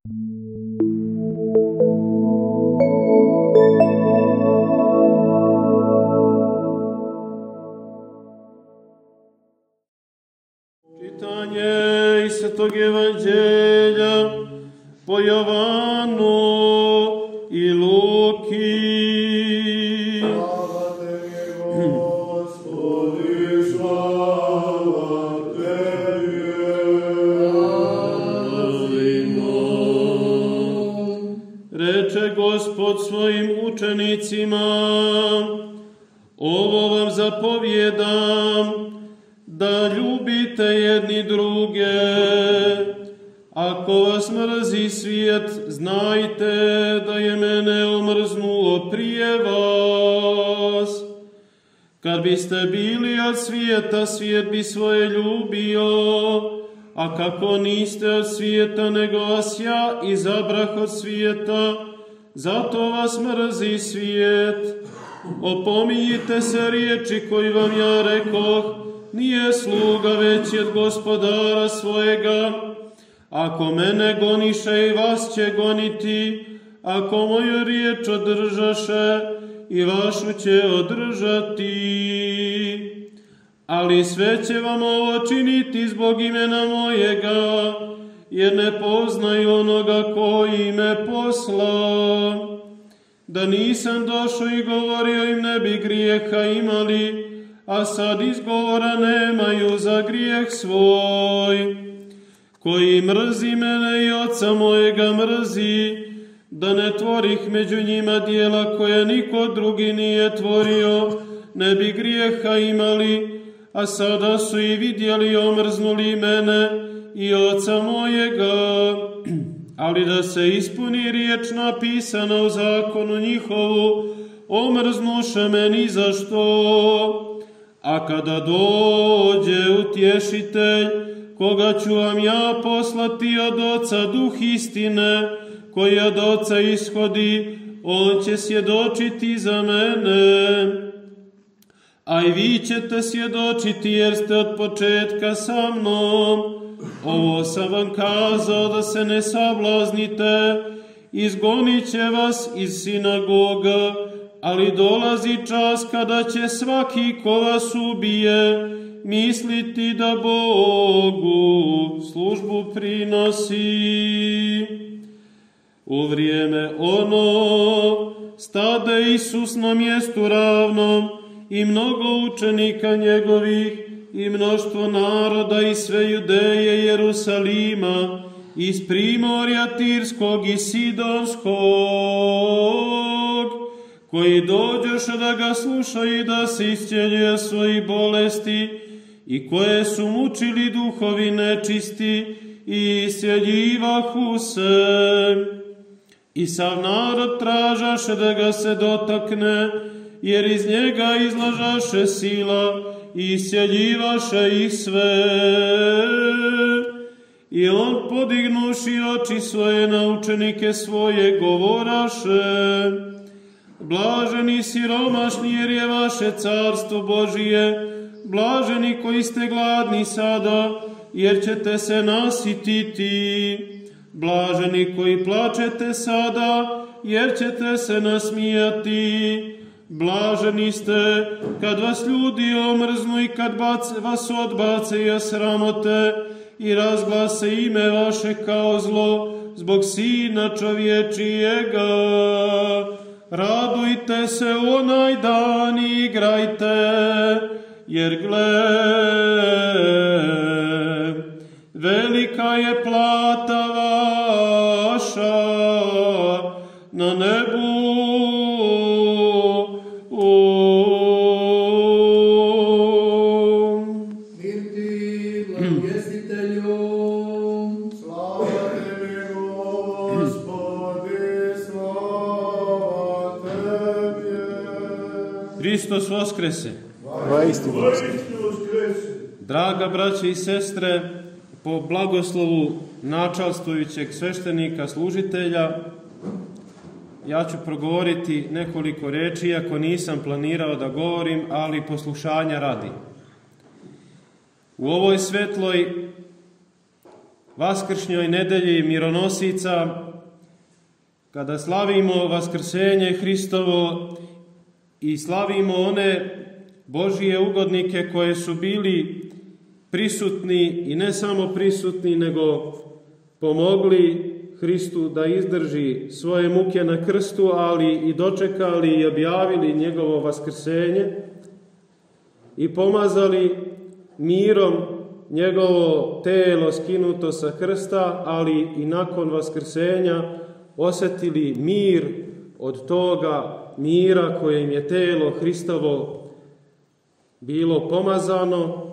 Čitanje iz Svetog Evanđelja učenicima, ovo vam zapovjedam, da ljubite jedni druge. Ako vas mrzi svijet, znajte da je mene omrznuo prije vas. Kad biste bili od svijeta, svijet bi svoje ljubio, a kako niste od svijeta, nego vas ja izabrah od svijeta, zato vas mrzi svijet. Opominjite se riječi koji vam ja rekoh, nije sluga veći od gospodara svojega. Ako mene goniše i vas će goniti, ako moju riječ održaše i vašu će održati. Ali sve će vam ovo činiti zbog imena mojega, jer ne poznaju onoga koji me posla. Da nisam došao i govorio im ne bi grijeha imali, a sad izgovora nemaju za grijeh svoj. Koji mrzi mene i oca mojega mrzi, da ne tvorih među njima dijela koje niko drugi nije tvorio, ne bi grijeha imali, a sada su i vidjeli i omrznuli mene i oca mojega. Ali da se ispuni riječ napisana u zakonu njihovu, omrznuše meni zašto. A kada dođe utješitelj, koga ću vam ja poslati od oca duh istine, koji od oca ishodi, on će svjedočiti za mene. A i vi ćete svjedočiti jer ste od početka sa mnom. Ovo sam vam kazao da se ne sablaznite, izgonit će vas iz sinagoga, ali dolazi čas kada će svaki ko vas ubije misliti da Bogu službu prinosi. U vrijeme ono stade Isus na mjestu ravnom i mnogo učenika njegovih i mnoštvo naroda i sve judeje Jerusalima iz primorja Tirskog i Sidonskog koji dođoše da ga slušaju i da se iscijeljuje svoji bolesti i koje su mučili duhovi nečisti i iscijeljivahu se. I sav narod tražaše da ga se dotakne, jer iz njega izlažaše sila i iscijeljivaše ih sve. I on podignuši oči svoje na učenike svoje govoraše, Blaženi siromašni jer je vaše carstvo Božije, blaženi koji ste gladni sada, jer ćete se nasititi. Blaženi koji plačete sada, jer ćete se nasmijati. Blaženi ste kad vas ljudi omrznu i kad bace, vas odbace i osramote i razglase ime vaše kao zlo zbog sina čovječijega. Radujte se onaj dan i igrajte, jer gle, velika je plata Hristos Voskrese. Va istinu Hristos uskresi. Draga braće i sestre, po blagoslovu načalstvujućeg sveštenika, služitelja, ja ću progovoriti nekoliko reči, iako nisam planirao da govorim, ali poslušanja radi. U ovoj svetloj Vaskršnjoj nedelji mironosica, kada slavimo Vaskrsenje Hristovo i slavimo one Božije ugodnike koje su bili prisutni i ne samo prisutni, nego pomogli Hristu da izdrži svoje muke na krstu, ali i dočekali i objavili njegovo vaskrsenje i pomazali mirom njegovo telo skinuto sa krsta, ali i nakon vaskrsenja osetili mir od toga mira koje im je telo Hristovo bilo pomazano.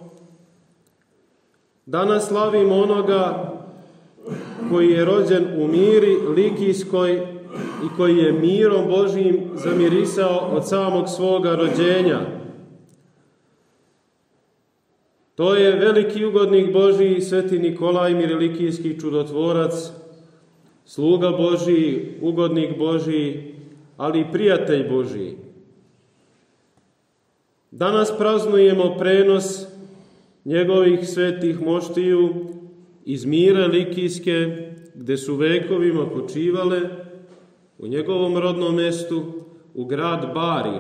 Danas slavimo onoga koji je rođen u miri likijskoj i koji je mirom Božijim zamirisao od samog svoga rođenja. To je veliki ugodnik Božiji, sveti Nikolaj Mirilikijski čudotvorac, sluga Božiji, ugodnik Božiji, ali i prijatelj Božiji. Danas praznujemo prenos njegovih svetih moštiju iz mira Likijske, gde su vekovima počivale u njegovom rodnom mestu, u grad Bari.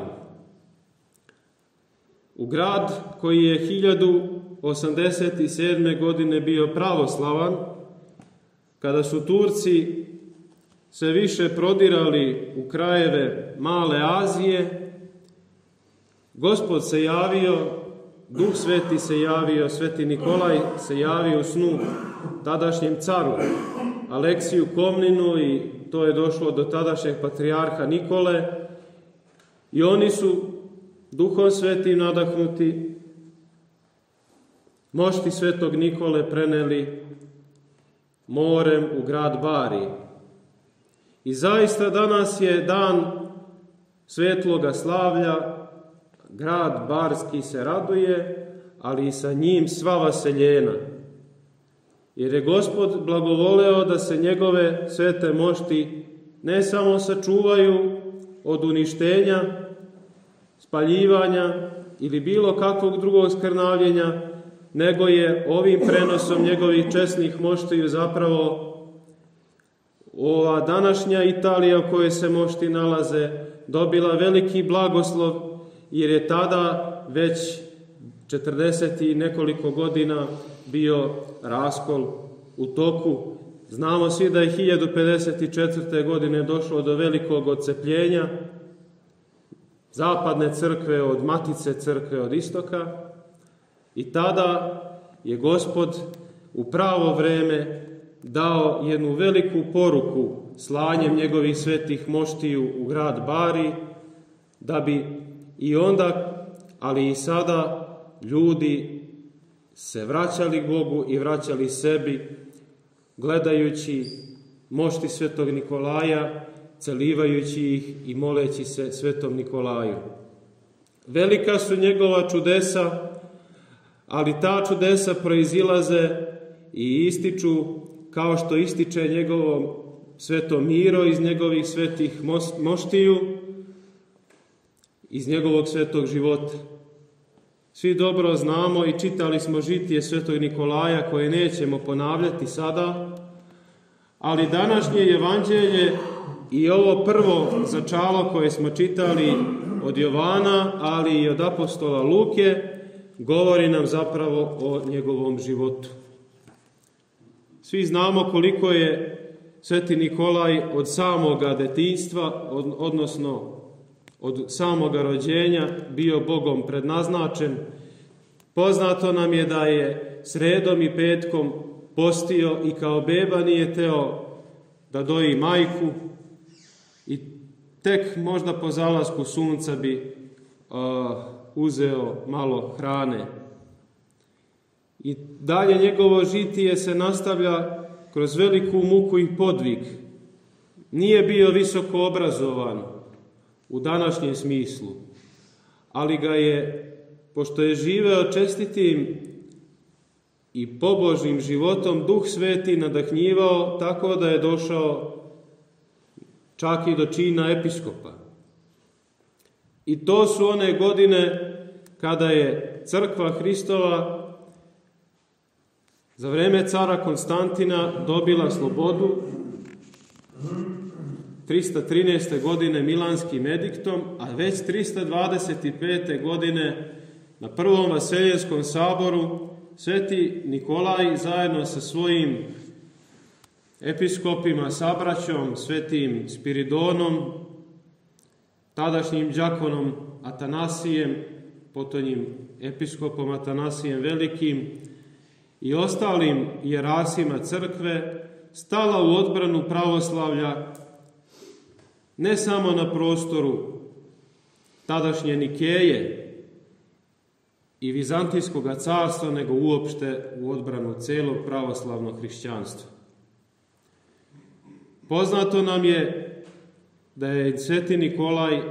U grad koji je 1087. godine bio pravoslavan, kada su Turci se više prodirali u krajeve Male Azije, Gospod se javio, Duh Sveti se javio, Sveti Nikolaj se javio u snu tadašnjem caru Aleksiju Komninu i to je došlo do tadašnjeg patrijarha Nikole i oni su Duhom Svetim nadahnuti mošti Svetog Nikole preneli morem u grad Bari. I zaista danas je dan svetloga slavlja, grad Barski se raduje, ali i sa njim sva vaseljena. Jer je gospod blagovoleo da se njegove svete mošti ne samo sačuvaju od uništenja, spaljivanja ili bilo kakvog drugog skrnavljenja, nego je ovim prenosom njegovih česnih moštiju zapravo ova današnja Italija u kojoj se mošti nalaze dobila veliki blagoslov jer je tada već 40 i nekoliko godina bio raskol u toku. Znamo svi da je 1054. godine došlo do velikog odcepljenja zapadne crkve od matice crkve od istoka i tada je gospod u pravo vreme dao jednu veliku poruku slanjem njegovih svetih moštiju u grad Bari, da bi i onda, ali i sada, ljudi se vraćali Bogu i vraćali sebi, gledajući mošti svetog Nikolaja, celivajući ih i moleći se svetom Nikolaju. Velika su njegova čudesa, ali ta čudesa proizilaze i ističu kao što ističe njegovo sveto miro iz njegovih svetih moštiju, iz njegovog svetog života. Svi dobro znamo i čitali smo žitije svetog Nikolaja koje nećemo ponavljati sada, ali današnje evanđelje i ovo prvo začalo koje smo čitali od Jovana, ali i od apostola Luke, govori nam zapravo o njegovom životu. Svi znamo koliko je Sveti Nikolaj od samoga detinstva, odnosno od samoga rođenja, bio Bogom prednaznačen. Poznato nam je da je sredom i petkom postio i kao beba nije teo da doji majku i tek možda po zalasku sunca bi uh, uzeo malo hrane. I dalje njegovo žitije se nastavlja kroz veliku muku i podvig. Nije bio visoko obrazovan u današnjem smislu, ali ga je, pošto je živeo čestitim i pobožnim životom, Duh Sveti nadahnjivao tako da je došao čak i do čina episkopa. I to su one godine kada je crkva Hristova za vreme cara Konstantina dobila slobodu 313. godine Milanskim ediktom, a već 325. godine na Prvom Vaseljenskom saboru Sveti Nikolaj zajedno sa svojim episkopima, sabraćom, Svetim Spiridonom, tadašnjim đakonom Atanasijem, potonjim episkopom Atanasijem Velikim i ostalim jerasima crkve, stala u odbranu pravoslavlja ne samo na prostoru tadašnje Nikeje i Vizantijskog carstva, nego uopšte u odbranu celog pravoslavnog hrišćanstva. Poznato nam je da je Sveti Nikolaj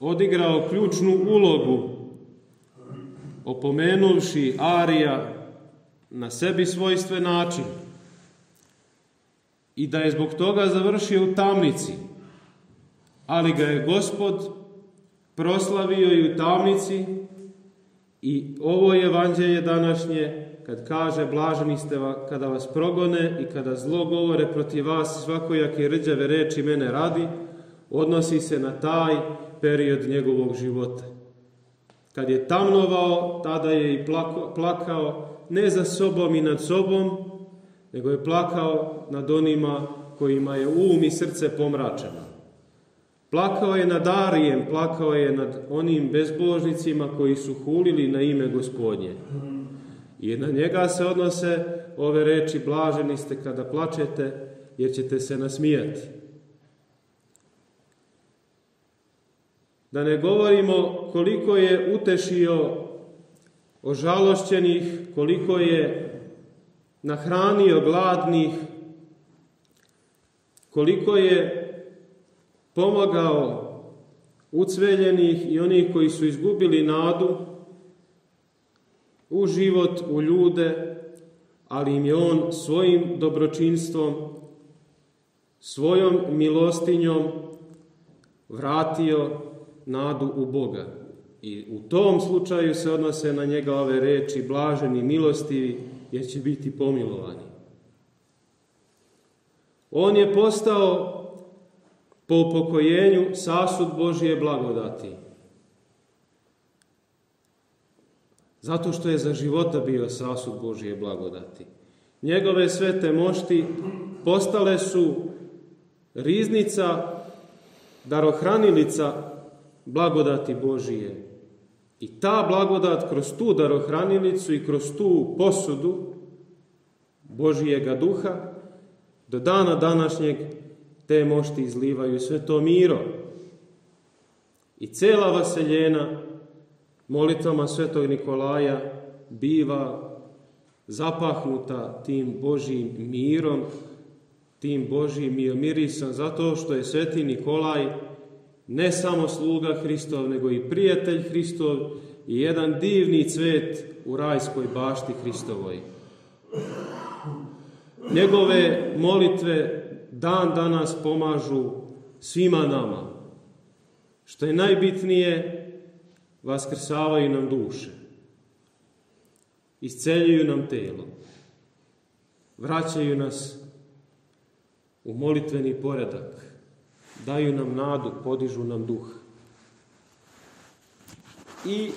odigrao ključnu ulogu opomenuvši Arija na sebi svojstven način i da je zbog toga završio u tamnici, ali ga je gospod proslavio i u tamnici i ovo evanđelje današnje kad kaže blaženi ste va, kada vas progone i kada zlo govore protiv vas svakojake rđave reči mene radi, odnosi se na taj period njegovog života. Kad je tamnovao, tada je i plako, plakao ne za sobom i nad sobom, nego je plakao nad onima kojima je um i srce pomračeno. Plakao je nad Arijem, plakao je nad onim bezbožnicima koji su hulili na ime gospodnje. I na njega se odnose ove reči, blaženi ste kada plačete, jer ćete se nasmijati. Da ne govorimo koliko je utešio ožalošćenih, koliko je nahranio gladnih, koliko je pomagao ucveljenih i onih koji su izgubili nadu u život, u ljude, ali im je on svojim dobročinstvom, svojom milostinjom vratio nadu u Boga. I u tom slučaju se odnose na njega ove reči blaženi, milostivi, jer će biti pomilovani. On je postao po upokojenju sasud Božije blagodati. Zato što je za života bio sasud Božije blagodati. Njegove svete mošti postale su riznica, darohranilica blagodati Božije. I ta blagodat kroz tu darohranilicu i kroz tu posudu Božijega duha do dana današnjeg te mošti izlivaju sve to miro. I cela vaseljena molitvama svetog Nikolaja biva zapahnuta tim Božijim mirom, tim Božijim mirisom, zato što je sveti Nikolaj ne samo sluga Hristov, nego i prijatelj Hristov i jedan divni cvet u rajskoj bašti Hristovoj. Njegove molitve dan danas pomažu svima nama. Što je najbitnije, vaskrsavaju nam duše. Isceljuju nam telo. Vraćaju nas u molitveni poredak. Daju nam nadu, podižu nam duh. I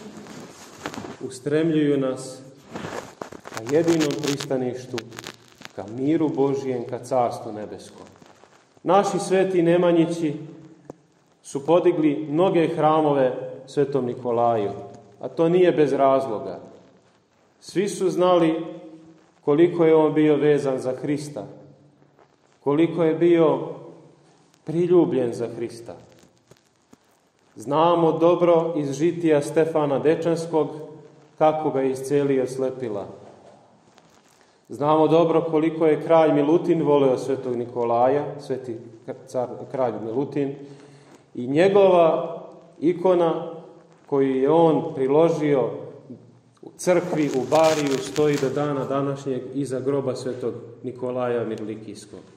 ustremljuju nas ka jedinom pristaništu, ka miru Božijem, ka carstvu nebeskom. Naši sveti Nemanjići su podigli mnoge hramove svetom Nikolaju, a to nije bez razloga. Svi su znali koliko je on bio vezan za Hrista, koliko je bio priljubljen za Hrista. Znamo dobro iz žitija Stefana Dečanskog kako ga iscelio slepila. Znamo dobro koliko je kralj Milutin voleo svetog Nikolaja, sveti car, kralj Milutin, i njegova ikona koju je on priložio u crkvi u Bariju stoji do dana današnjeg iza groba svetog Nikolaja Mirlikijskog.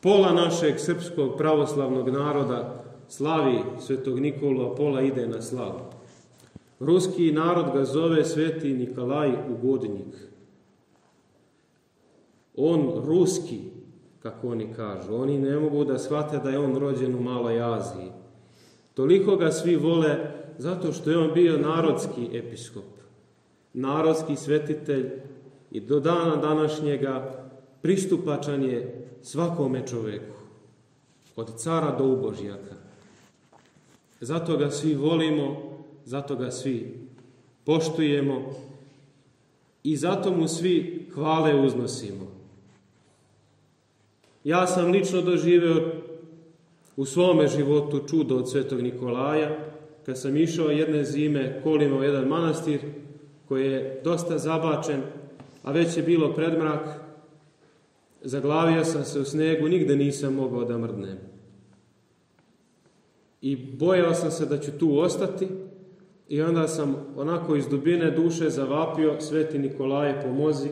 Pola našeg srpskog pravoslavnog naroda slavi svetog Nikolu, a pola ide na slavu. Ruski narod ga zove sveti Nikolaj Ugodnjik. on ruski, kako oni kažu. Oni ne mogu da shvate da je on rođen u Maloj Aziji. Toliko ga svi vole zato što je on bio narodski episkop, narodski svetitelj i do dana današnjega pristupačan je svakome čoveku, od cara do ubožjaka. Zato ga svi volimo, zato ga svi poštujemo i zato mu svi hvale uznosimo. Ja sam lično doživeo u svome životu čudo od svetog Nikolaja, kad sam išao jedne zime kolima u jedan manastir koji je dosta zabačen, a već je bilo predmrak, zaglavio sam se u snegu, nigde nisam mogao da mrdnem. I bojao sam se da ću tu ostati i onda sam onako iz dubine duše zavapio Sveti Nikolaje pomozi,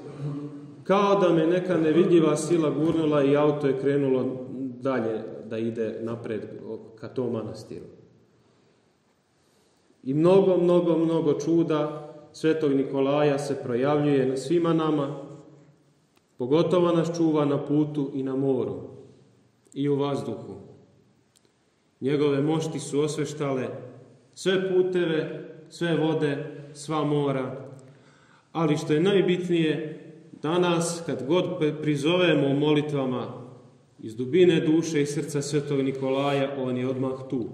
kao da me neka nevidljiva sila gurnula i auto je krenulo dalje da ide napred ka tom manastiru. I mnogo, mnogo, mnogo čuda Svetog Nikolaja se projavljuje na svima nama, pogotovo nas čuva na putu i na moru i u vazduhu. Njegove mošti su osveštale sve puteve, sve vode, sva mora, ali što je najbitnije, danas kad god prizovemo molitvama iz dubine duše i srca Svetog Nikolaja, on je odmah tu.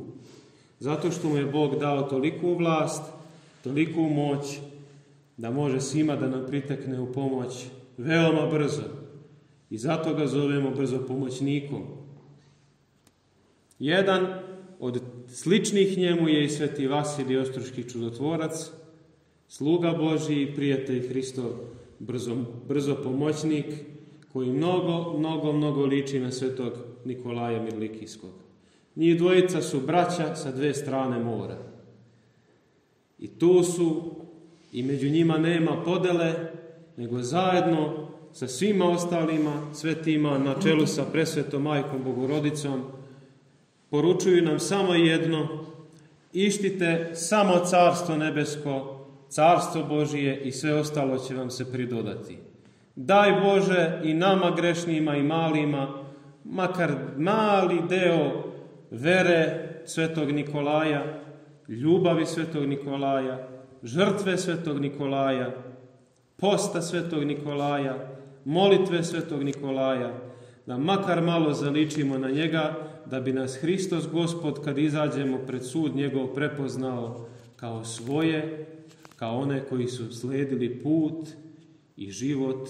Zato što mu je Bog dao toliku vlast, toliku moć, da može svima da nam pritekne u pomoć veoma brzo. I zato ga zovemo brzo pomoćnikom. Jedan od sličnih njemu je i sveti Vasilij Ostruški čudotvorac, sluga Božiji i prijatelj Hristov, brzo, brzo pomoćnik, koji mnogo, mnogo, mnogo liči na svetog Nikolaja Mirlikijskog. Njih dvojica su braća sa dve strane mora. I tu su, i među njima nema podele, nego zajedno sa svima ostalima svetima na čelu sa presvetom majkom Bogorodicom poručuju nam samo jedno, ištite samo carstvo nebesko, carstvo Božije i sve ostalo će vam se pridodati. Daj Bože i nama grešnima i malima, makar mali deo vere svetog Nikolaja, ljubavi svetog Nikolaja, žrtve svetog Nikolaja, posta svetog Nikolaja, molitve svetog Nikolaja, da makar malo zaličimo na njega, da bi nas Hristos Gospod kad izađemo pred sud njegov prepoznao kao svoje, kao one koji su sledili put i život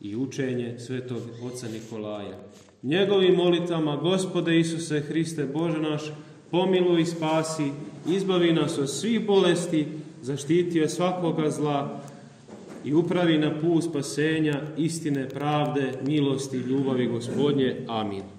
i učenje svetog oca Nikolaja. Njegovim molitvama, Gospode Isuse Hriste Bože naš, pomiluj i spasi, izbavi nas od svih bolesti, zaštiti od svakoga zla i upravi na put spasenja, istine, pravde, milosti, ljubavi Gospodnje. Amin.